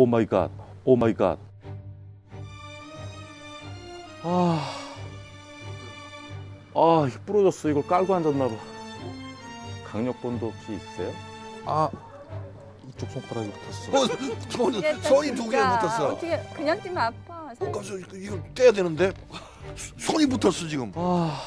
Oh my God. Oh my God. 아. 아, 부러졌어. 이걸 깔고 앉았나 봐. 강력본드 혹시 있으세요? 아 이쪽 손가락이 붙었어. 어, 손이, 손이 두 개가 그러니까 붙었어. 어떻게 그냥 뛰면 아파. 어, 가서 이거 떼야 되는데 손이 붙었어 지금. 아.